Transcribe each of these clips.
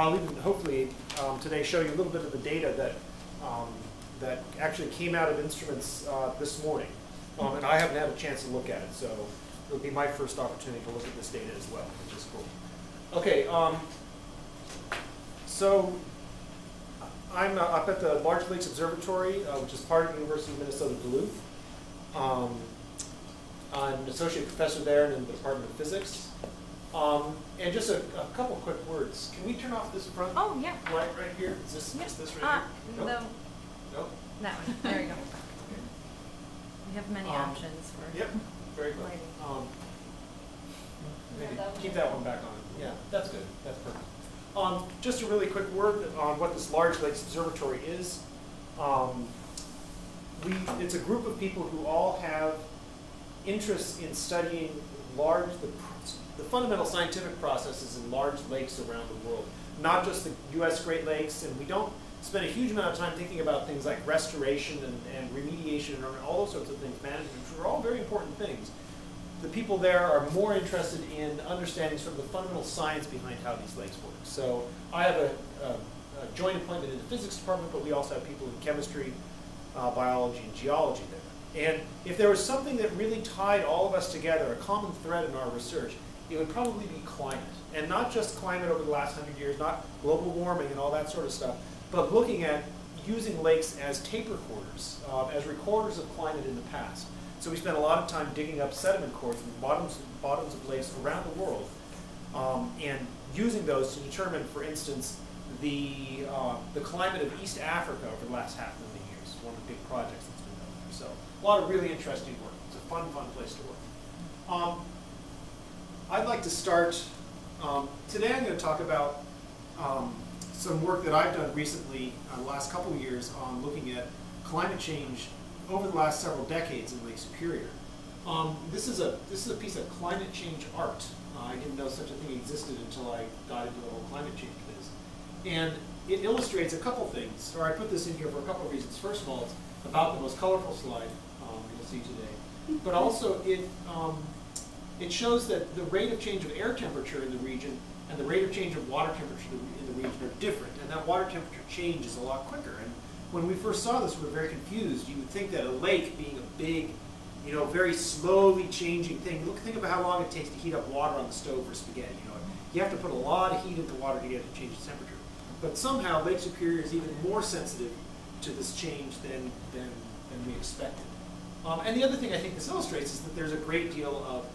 I'll even hopefully um, today show you a little bit of the data that, um, that actually came out of instruments uh, this morning. Um, and I haven't had a chance to look at it, so it'll be my first opportunity to look at this data as well, which is cool. Okay, um, so I'm uh, up at the Large Lakes Observatory, uh, which is part of the University of Minnesota Duluth. Um, I'm an associate professor there in the Department of Physics. Um, and just a, a couple quick words. Can we turn off this front Oh, yeah. light right here? Is this, Yeah. is this Uh, right here? no, Nope. Nope. that one, there you go. We have many Um, options for. Yep, very good. Lighting. Um, maybe that keep that one back on. Yeah, that's good. That's perfect. Um, just a really quick word on what this Large Lakes Observatory is. Um, we, it's a group of people who all have interests in studying large, the, pr- the fundamental scientific processes in large lakes around the world, not just the U.S. Great Lakes, and we don't spend a huge amount of time thinking about things like restoration and, and remediation and all those sorts of things, management, which are all very important things. The people there are more interested in understanding sort of the fundamental science behind how these lakes work. So I have a, a, a joint appointment in the physics department, but we also have people in chemistry, uh, biology, and geology there. And if there was something that really tied all of us together, a common thread in our research, it would probably be climate. And not just climate over the last hundred years, not global warming and all that sort of stuff, but looking at using lakes as tape recorders, uh, as recorders of climate in the past. So we spent a lot of time digging up sediment cores from the bottoms, bottoms of lakes around the world um, and using those to determine, for instance, the, uh, the climate of East Africa over the last half million years, one of the big projects that's been done there. So a lot of really interesting work. It's a fun, fun place to work. Um, I'd like to start, um, today I'm going to talk about um, some work that I've done recently, uh, the last couple of years, on looking at climate change over the last several decades in Lake Superior. Um, this is a this is a piece of climate change art. Uh, I didn't know such a thing existed until I got into the whole climate change biz. And it illustrates a couple things, or I put this in here for a couple of reasons. First of all, it's about the most colorful slide um, you'll see today, but also it um, it shows that the rate of change of air temperature in the region and the rate of change of water temperature in the region are different, and that water temperature change is a lot quicker. And when we first saw this, we were very confused. You would think that a lake being a big, you know, very slowly changing thing. Look, think about how long it takes to heat up water on the stove for spaghetti. You know, you have to put a lot of heat into the water to get it to change the temperature. But somehow Lake Superior is even more sensitive to this change than than, than we expected. Um, and the other thing I think this illustrates is that there's a great deal of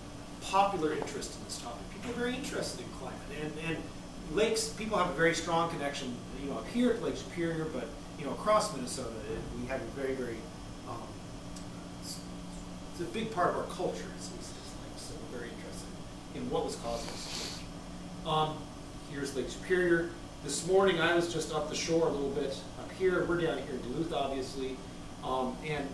popular interest in this topic. People are very interested in climate, and, and lakes. People have a very strong connection, you know, up here at Lake Superior, but you know, across Minnesota, it, we have a very, very. Um, it's, it's a big part of our culture. Is these lakes, so we're very interested in what was causing this. Um, here's Lake Superior. This morning, I was just up the shore a little bit up here. We're down here in Duluth, obviously, um, and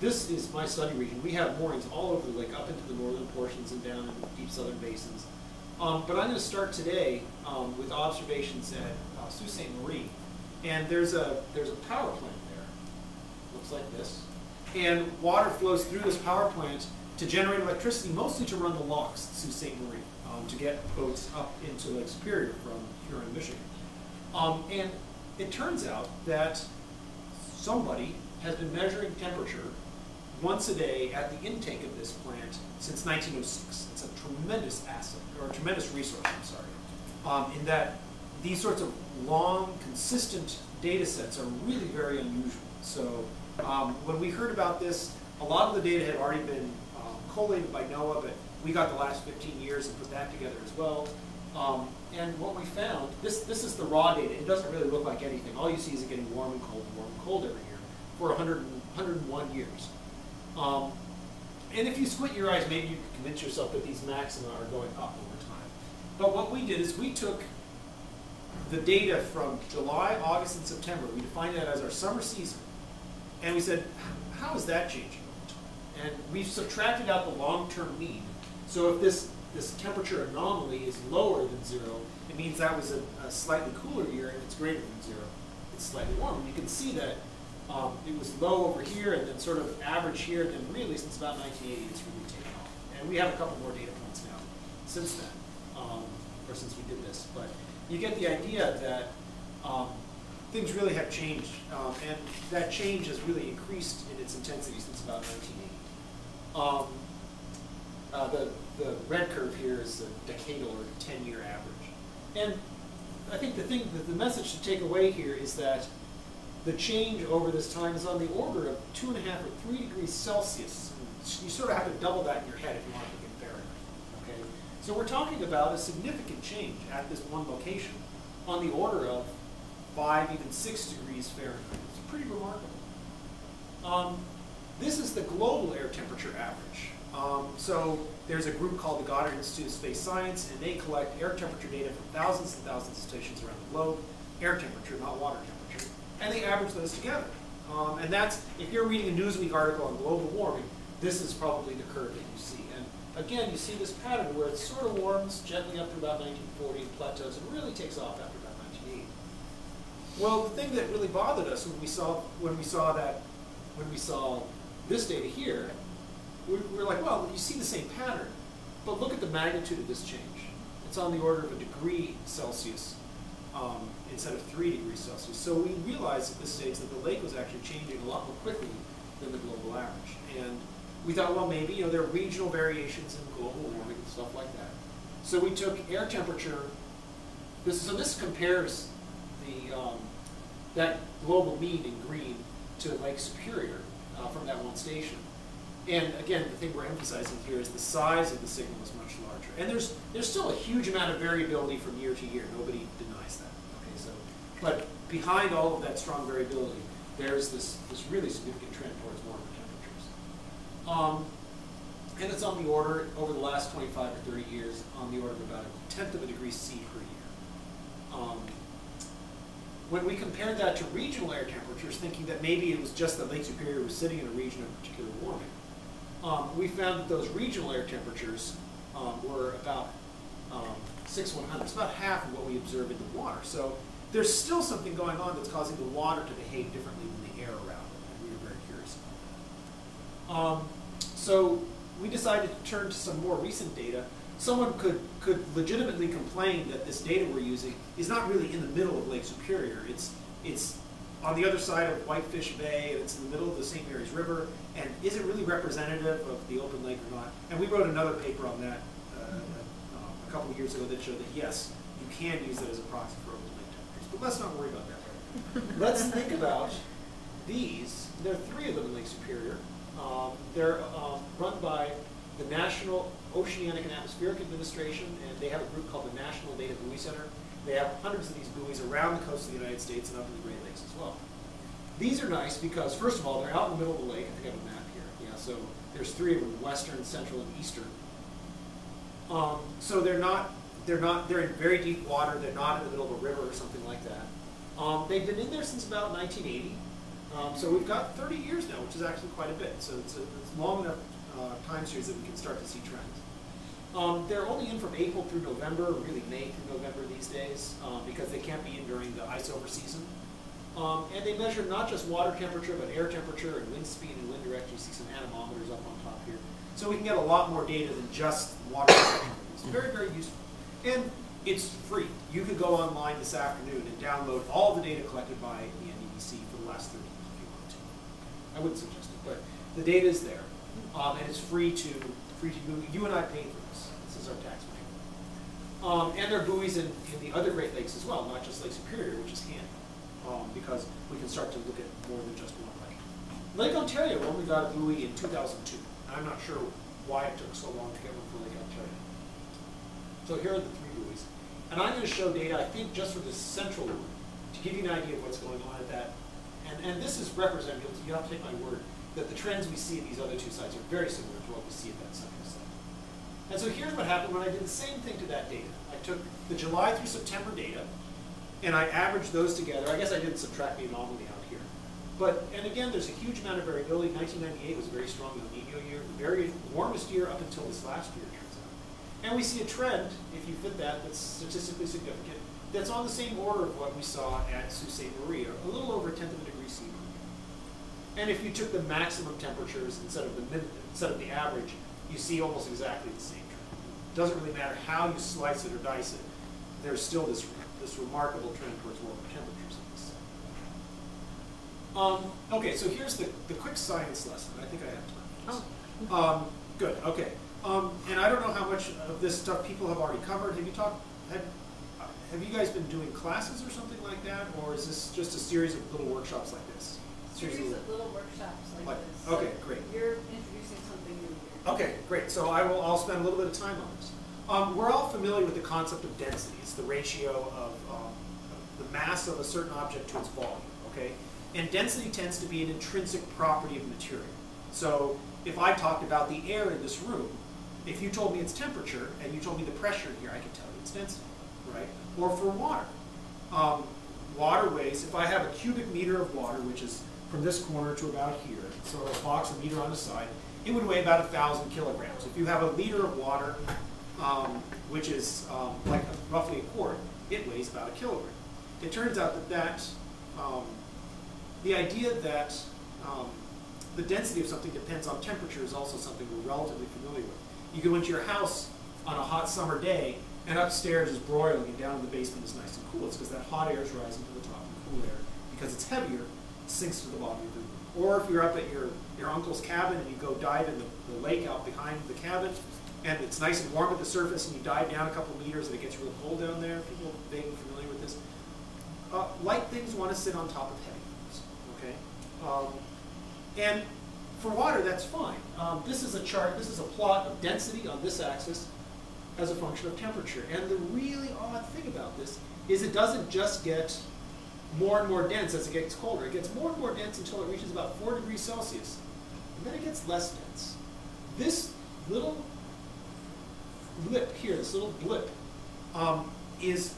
this is my study region. We have moorings all over the lake, up into the northern portions and down in deep southern basins. Um, but I'm going to start today um, with observations at uh, Sault Ste. Marie. And there's a, there's a power plant there. Looks like this. And water flows through this power plant to generate electricity, mostly to run the locks at Sault Ste. Marie, um, to get boats up into Lake Superior from Huron, Michigan. Um, and it turns out that somebody has been measuring temperature once a day at the intake of this plant since 1906. It's a tremendous asset, or a tremendous resource, I'm sorry, um, in that these sorts of long, consistent data sets are really very unusual. So um, when we heard about this, a lot of the data had already been um, collated by NOAA, but we got the last 15 years and put that together as well. Um, and what we found, this, this is the raw data. It doesn't really look like anything. All you see is it getting warm and cold warm and cold every year for 100, 101 years. Um, and if you squint your eyes, maybe you can convince yourself that these maxima are going up over time. But what we did is we took the data from July, August, and September. We defined that as our summer season. And we said, how is that changing over time? And we've subtracted out the long-term mean. So if this, this temperature anomaly is lower than zero, it means that was a, a slightly cooler year, and it's greater than zero, it's slightly warmer. You can see that um, it was low over here and then sort of average here, and then really since about 1980 it's really taken off. And we have a couple more data points now since then, um, or since we did this. But you get the idea that um, things really have changed, um, and that change has really increased in its intensity since about 1980. Um, uh, the, the red curve here is the decadal or 10-year average. And I think the thing, the, the message to take away here is that the change over this time is on the order of two and a half or three degrees Celsius. You sort of have to double that in your head if you want to in Fahrenheit. Okay? So we're talking about a significant change at this one location on the order of five, even six degrees Fahrenheit. It's pretty remarkable. Um, this is the global air temperature average. Um, so there's a group called the Goddard Institute of Space Science, and they collect air temperature data from thousands and thousands of stations around the globe, air temperature, not water temperature, and they average those together. Um, and that's, if you're reading a Newsweek article on global warming, this is probably the curve that you see. And again, you see this pattern where it sort of warms gently up to about 1940 and plateaus and really takes off after about 1980. Well, the thing that really bothered us when we saw when we saw that when we saw this data here, we we were like, well, you see the same pattern, but look at the magnitude of this change. It's on the order of a degree Celsius um, instead of three degrees Celsius. So we realized at this stage that the lake was actually changing a lot more quickly than the global average. And we thought, well, maybe you know there are regional variations in global warming and stuff like that. So we took air temperature. This so this compares the um, that global mean in green to Lake Superior uh, from that one station. And again, the thing we're emphasizing here is the size of the signal is much larger. And there's there's still a huge amount of variability from year to year. Nobody denies that. Okay, so but behind all of that strong variability, there's this this really significant trend towards warmer temperatures. Um, and it's on the order over the last 25 or 30 years on the order of about a tenth of a degree C per year. Um, when we compared that to regional air temperatures, thinking that maybe it was just that Lake Superior was sitting in a region of particular warming, um, we found that those regional air temperatures um, were about um, six one hundredths, about half of what we observe in the water. So there's still something going on that's causing the water to behave differently than the air around it, and we were very curious about that. Um, so we decided to turn to some more recent data. Someone could, could legitimately complain that this data we're using is not really in the middle of Lake Superior. It's, it's on the other side of Whitefish Bay, and it's in the middle of the St. Mary's River, and is it really representative of the open lake or not? And we wrote another paper on that uh, uh, a couple of years ago that showed that yes, you can use it as a proxy for open lake temperatures. But let's not worry about that right now. let's think about these. There are three of them in Lake Superior. Um, they're um, run by the National Oceanic and Atmospheric Administration, and they have a group called the National Data Buoy Center. They have hundreds of these buoys around the coast of the United States and up in the Great As well. These are nice because, first of all, they're out in the middle of the lake. I think I have a map here. Yeah, so there's three of them: western, central, and eastern. Um, so they're not they're not they're in very deep water. They're not in the middle of a river or something like that. Um, they've been in there since about 1980. Um, so we've got 30 years now, which is actually quite a bit. So it's a it's long enough uh, time series that we can start to see trends. Um, they're only in from April through November, really May through November these days, um, because they can't be in during the ice over season. Um, and they measure not just water temperature, but air temperature and wind speed and wind direction. You see some anemometers up on top here. So we can get a lot more data than just water temperature. It's very, very useful. And it's free. You can go online this afternoon and download all the data collected by the NDBC for the last 30 years if you want to. I wouldn't suggest it, but the data is there. Um, and it's free to, free to you. You and I paid for this. This is our tax money. Um, and there are buoys in, in the other Great Lakes as well, not just Lake Superior, which is handy, um, because we can start to look at more than just one lake. Lake Ontario only got a buoy in 2002. I'm not sure why it took so long to get one for Lake Ontario. So here are the three buoys. And I'm going to show data, I think, just for the central one, to give you an idea of what's going on at that. And, and this is representative, you have to take my word, that the trends we see at these other two sites are very similar to what we see at that central site. And so here's what happened when I did the same thing to that data. I took the July through September data, and I averaged those together. I guess I didn't subtract the anomaly out here. But, and again, there's a huge amount of variability. 1998 was a very strong El Nino year, the very warmest year up until this last year, it turns out. And we see a trend, if you fit that, that's statistically significant, that's on the same order of what we saw at Sault Ste. Marie, a little over a tenth of a degree C. And if you took the maximum temperatures instead of the min, instead of the average, you see almost exactly the same trend. Doesn't really matter how you slice it or dice it. There's still this this remarkable trend towards warmer temperatures in this site. Um, okay, so here's the, the quick science lesson. I think I have time. for this. Oh, Um, good, okay. Um, and I don't know how much of this stuff people have already covered. Have you talked, have, uh, have you guys been doing classes or something like that? Or is this just a series of little workshops like this? Series of- of little workshops like Like- this. okay, great. You're introducing something new here. Okay, great. So I will, I'll spend a little bit of time on this. Um, we're all familiar with the concept of density. It's the ratio of um, the mass of a certain object to its volume, okay? And density tends to be an intrinsic property of material. So if I talked about the air in this room, if you told me its temperature and you told me the pressure here, I could tell you its density, right? Or for water. Um, water weighs, if I have a cubic meter of water, which is from this corner to about here, so a box a meter on the side, it would weigh about a thousand kilograms. If you have a liter of water, um, which is um, like roughly a quart, it weighs about a kilogram. It turns out that that, um, the idea that um, the density of something depends on temperature is also something we're relatively familiar with. You go into your house on a hot summer day, and upstairs is broiling, and down in the basement is nice and cool. It's because that hot air is rising to the top, and the cool air, because it's heavier, sinks to the bottom of the room. Or if you're up at your, your uncle's cabin and you go dive in the, the lake out behind the cabin, and it's nice and warm at the surface, and you dive down a couple meters, and it gets really cold down there. People vaguely familiar with this. Uh, light things want to sit on top of heavy things, okay? Um, and for water, that's fine. Um, this is a chart, this is a plot of density on this axis as a function of temperature. And the really odd thing about this is it doesn't just get more and more dense as it gets colder. It gets more and more dense until it reaches about 4 degrees Celsius. And then it gets less dense. This little blip here, this little blip, um, is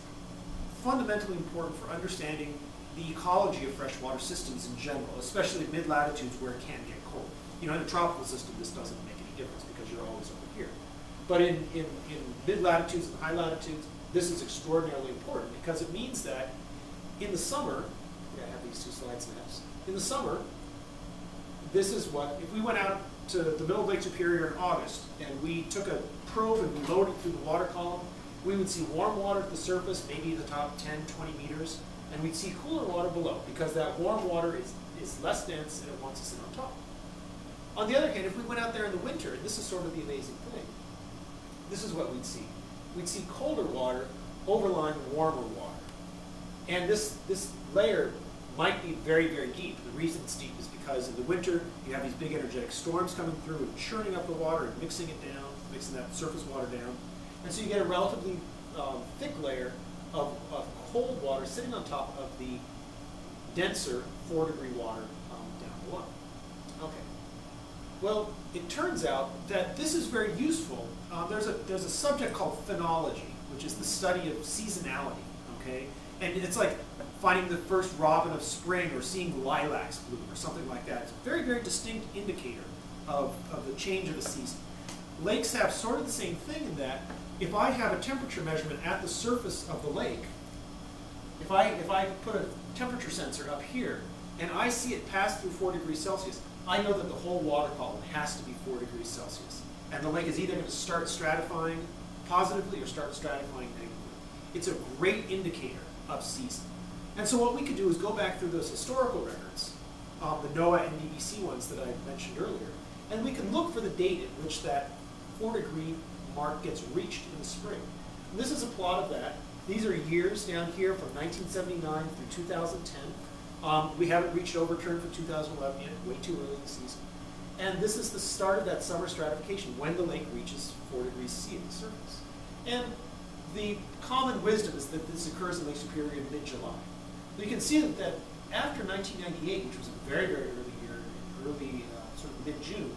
fundamentally important for understanding the ecology of freshwater systems in general, especially at mid-latitudes where it can get cold. You know, in a tropical system, this doesn't make any difference because you're always over here. But in, in, in mid-latitudes and high latitudes, this is extraordinarily important because it means that in the summer, yeah, I have these two slides next. In the summer, this is what, if we went out to the middle of Lake Superior in August and we took a probe and we loaded through the water column, we would see warm water at the surface, maybe the top 10, 20 meters, and we'd see cooler water below because that warm water is, is less dense and it wants to sit on top. On the other hand, if we went out there in the winter, and this is sort of the amazing thing, this is what we'd see. We'd see colder water overlying warmer water. And this, this layer might be very, very deep. The reason it's deep is because in the winter, you have these big energetic storms coming through and churning up the water and mixing it down, mixing that surface water down. And so you get a relatively um, thick layer of, of cold water sitting on top of the denser four degree water um, down below. Okay. Well, it turns out that this is very useful. Um, there's, a, there's a subject called phenology, which is the study of seasonality, okay? And it's like finding the first robin of spring or seeing lilacs bloom or something like that. It's a very, very distinct indicator of, of the change of a season. Lakes have sort of the same thing in that if I have a temperature measurement at the surface of the lake, if I, if I put a temperature sensor up here and I see it pass through 4 degrees Celsius, I know that the whole water column has to be 4 degrees Celsius. And the lake is either going to start stratifying positively or start stratifying negatively. It's a great indicator of season. And so what we could do is go back through those historical records, um, the NOAA and NBC ones that I mentioned earlier, and we can look for the date at which that 4 degree mark gets reached in the spring. And this is a plot of that. These are years down here from 1979 through 2010. Um, we haven't reached overturn for 2011 yet, way too early in the season. And this is the start of that summer stratification, when the lake reaches 4 degrees C at the surface. And the common wisdom is that this occurs in Lake Superior in mid-July. You can see that, that after 1998, which was a very, very early year, early uh, sort of mid-June,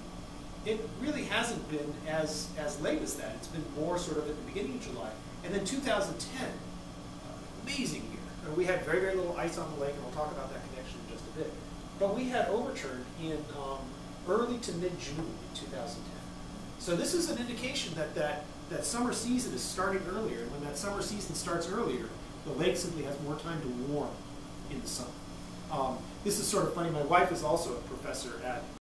it really hasn't been as, as late as that. It's been more sort of at the beginning of July. And then 2010, uh, amazing year. And we had very, very little ice on the lake, and we'll talk about that connection in just a bit. But we had overturn in um, early to mid-June in 2010. So this is an indication that, that that summer season is starting earlier. And when that summer season starts earlier, the lake simply has more time to warm in the summer. Um, this is sort of funny. My wife is also a professor at